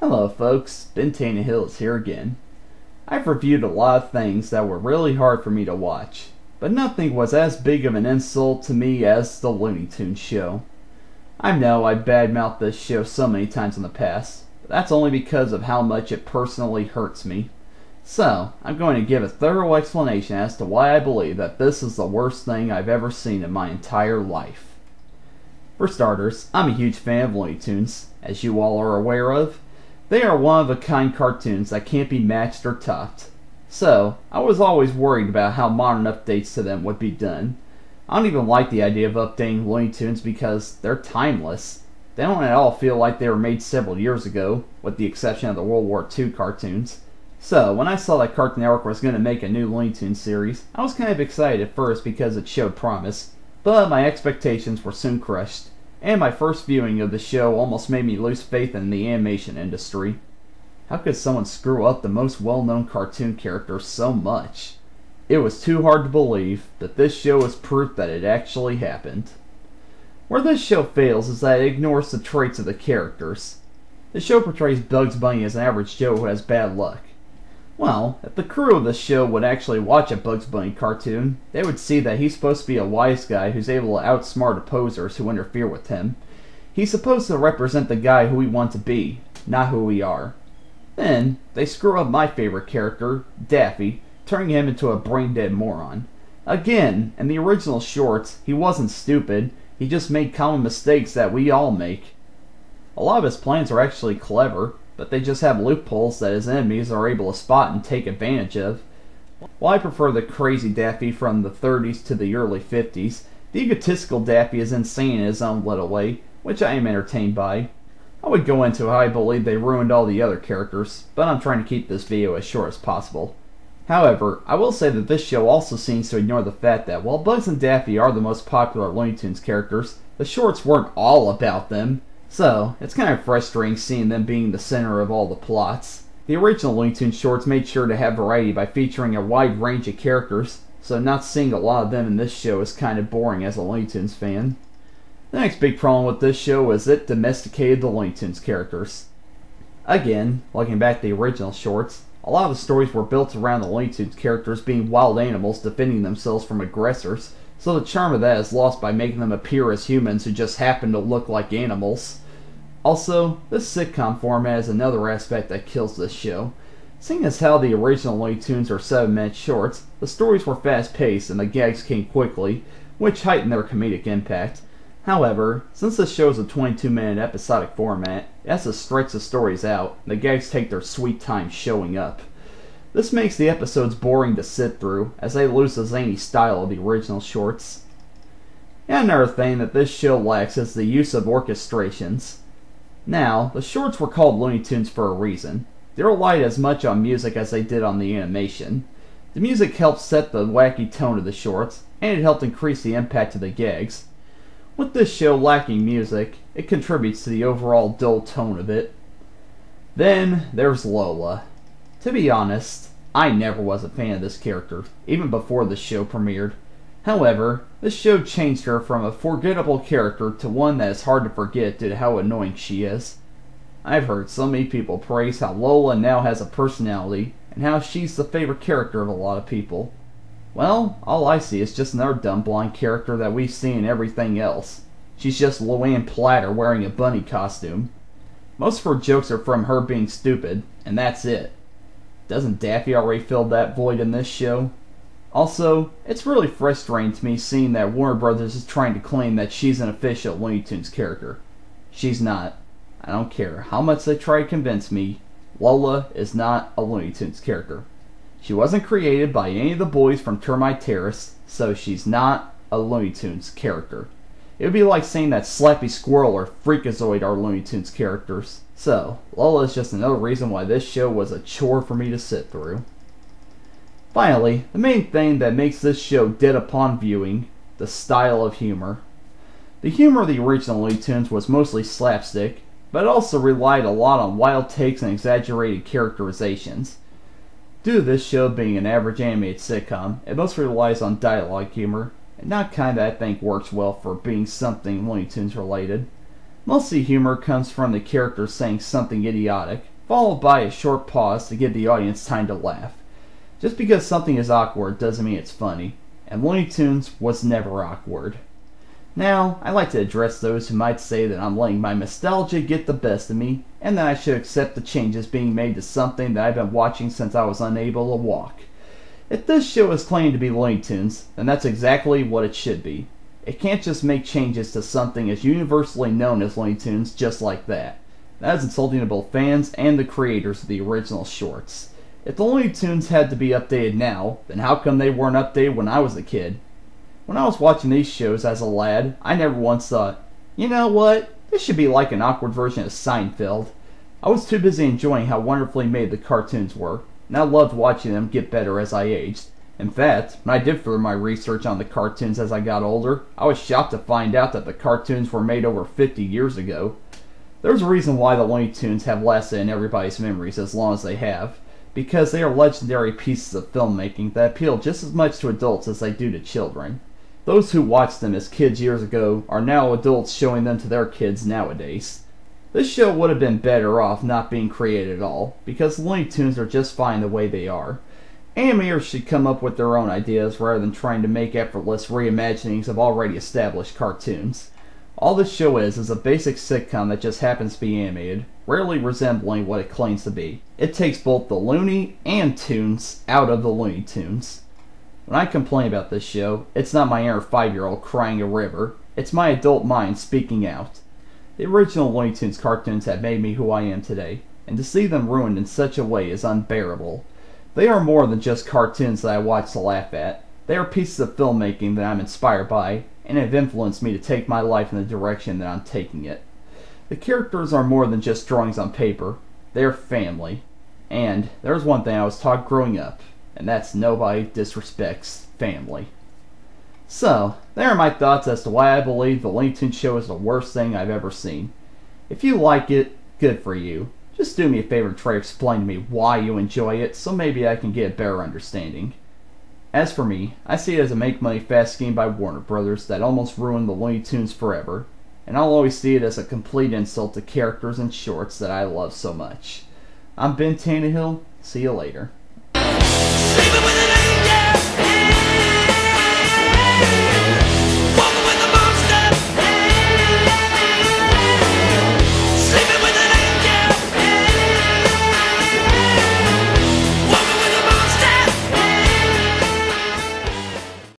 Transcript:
Hello folks, BJ Holliday is here again. I've reviewed a lot of things that were really hard for me to watch, but nothing was as big of an insult to me as the Looney Tunes show. I know I badmouthed this show so many times in the past, but that's only because of how much it personally hurts me. So, I'm going to give a thorough explanation as to why I believe that this is the worst thing I've ever seen in my entire life. For starters, I'm a huge fan of Looney Tunes, as you all are aware of. They are one of a kind cartoons that can't be matched or topped. So, I was always worried about how modern updates to them would be done. I don't even like the idea of updating Looney Tunes because they're timeless. They don't at all feel like they were made several years ago, with the exception of the World War II cartoons. So, when I saw that Cartoon Network was going to make a new Looney Tunes series, I was kind of excited at first because it showed promise, but my expectations were soon crushed, and my first viewing of the show almost made me lose faith in the animation industry. How could someone screw up the most well known cartoon character so much? It was too hard to believe, but this show is proof that it actually happened. Where this show fails is that it ignores the traits of the characters. The show portrays Bugs Bunny as an average Joe who has bad luck. Well, if the crew of the show would actually watch a Bugs Bunny cartoon, they would see that he's supposed to be a wise guy who's able to outsmart opposers who interfere with him. He's supposed to represent the guy who we want to be, not who we are. Then, they screw up my favorite character, Daffy, turning him into a brain dead moron. Again, in the original shorts, he wasn't stupid, he just made common mistakes that we all make. A lot of his plans are actually clever, but they just have loopholes that his enemies are able to spot and take advantage of. While I prefer the crazy Daffy from the 30s to the early 50s, the egotistical Daffy is insane in his own little way, which I am entertained by. I would go into how I believe they ruined all the other characters, but I'm trying to keep this video as short as possible. However, I will say that this show also seems to ignore the fact that while Bugs and Daffy are the most popular Looney Tunes characters, the shorts weren't all about them. So, it's kind of frustrating seeing them being the center of all the plots. The original Looney Tunes shorts made sure to have variety by featuring a wide range of characters, so not seeing a lot of them in this show is kind of boring as a Looney Tunes fan. The next big problem with this show is it domesticated the Looney Tunes characters. Again, looking back at the original shorts, a lot of the stories were built around the Looney Tunes characters being wild animals defending themselves from aggressors, so the charm of that is lost by making them appear as humans who just happen to look like animals. Also, this sitcom format is another aspect that kills this show. Seeing as how the original Looney Tunes are 7 minute shorts, the stories were fast paced and the gags came quickly, which heightened their comedic impact. However, since this show is a 22 minute episodic format, it has to stretch the stories out, and the gags take their sweet time showing up. This makes the episodes boring to sit through, as they lose the zany style of the original shorts. And another thing that this show lacks is the use of orchestrations. Now, the shorts were called Looney Tunes for a reason. They relied as much on music as they did on the animation. The music helped set the wacky tone of the shorts, and it helped increase the impact of the gags. With this show lacking music, it contributes to the overall dull tone of it. Then there's Lola. To be honest, I never was a fan of this character, even before the show premiered. However, this show changed her from a forgettable character to one that is hard to forget due to how annoying she is. I've heard so many people praise how Lola now has a personality, and how she's the favorite character of a lot of people. Well, all I see is just another dumb blonde character that we've seen in everything else. She's just Luanne Platter wearing a bunny costume. Most of her jokes are from her being stupid, and that's it. Doesn't Daffy already fill that void in this show? Also, it's really frustrating to me seeing that Warner Brothers is trying to claim that she's an official Looney Tunes character. She's not. I don't care how much they try to convince me, Lola is not a Looney Tunes character. She wasn't created by any of the boys from Termite Terrace, so she's not a Looney Tunes character. It would be like saying that Slappy Squirrel or Freakazoid are Looney Tunes characters. So, Lola is just another reason why this show was a chore for me to sit through. Finally, the main thing that makes this show dead upon viewing, the style of humor. The humor of the original Looney Tunes was mostly slapstick, but it also relied a lot on wild takes and exaggerated characterizations. Due to this show being an average animated sitcom, it mostly relies on dialogue humor, not kind that I think works well for being something Looney Tunes related. Most of the humor comes from the characters saying something idiotic, followed by a short pause to give the audience time to laugh. Just because something is awkward doesn't mean it's funny, and Looney Tunes was never awkward. Now, I'd like to address those who might say that I'm letting my nostalgia get the best of me, and that I should accept the changes being made to something that I've been watching since I was unable to walk. If this show is claimed to be Looney Tunes, then that's exactly what it should be. It can't just make changes to something as universally known as Looney Tunes just like that. That is insulting to both fans and the creators of the original shorts. If the Looney Tunes had to be updated now, then how come they weren't updated when I was a kid? When I was watching these shows as a lad, I never once thought, you know what, this should be like an awkward version of Seinfeld. I was too busy enjoying how wonderfully made the cartoons were, and I loved watching them get better as I aged. In fact, when I did further my research on the cartoons as I got older, I was shocked to find out that the cartoons were made over 50 years ago. There's a reason why the Looney Tunes have lasted in everybody's memories as long as they have, because they are legendary pieces of filmmaking that appeal just as much to adults as they do to children. Those who watched them as kids years ago are now adults showing them to their kids nowadays. This show would have been better off not being created at all, because Looney Tunes are just fine the way they are. Animators should come up with their own ideas rather than trying to make effortless reimaginings of already established cartoons. All this show is is a basic sitcom that just happens to be animated, rarely resembling what it claims to be. It takes both the Looney and Tunes out of the Looney Tunes. When I complain about this show, it's not my inner five year old crying a river, it's my adult mind speaking out. The original Looney Tunes cartoons have made me who I am today, and to see them ruined in such a way is unbearable. They are more than just cartoons that I watch to laugh at. They are pieces of filmmaking that I'm inspired by, and have influenced me to take my life in the direction that I'm taking it. The characters are more than just drawings on paper, they are family. And there's one thing I was taught growing up, and that's nobody disrespects family. So, there are my thoughts as to why I believe the Looney Tunes show is the worst thing I've ever seen. If you like it, good for you. Just do me a favor and try to explain to me why you enjoy it so maybe I can get a better understanding. As for me, I see it as a make money fast scheme by Warner Brothers that almost ruined the Looney Tunes forever, and I'll always see it as a complete insult to characters and shorts that I love so much. I'm BJ Holliday. See you later.